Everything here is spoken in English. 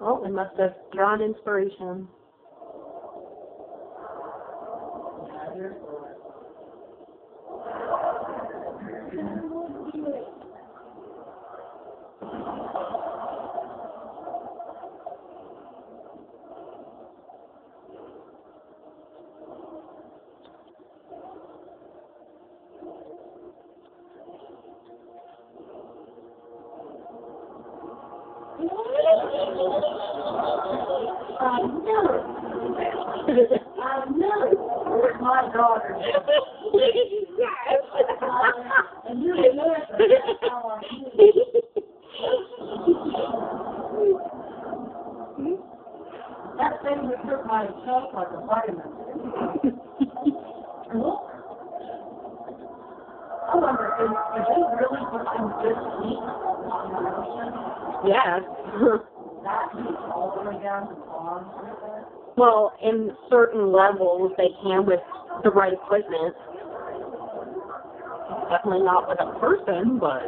Oh, we must have drawn inspiration. I knew it. I knew it. Where's my daughter? And you remember how I. That thing that took my shelf like a vitamin. Pond? well, in certain levels, they can with the right equipment. Definitely not with a person, but.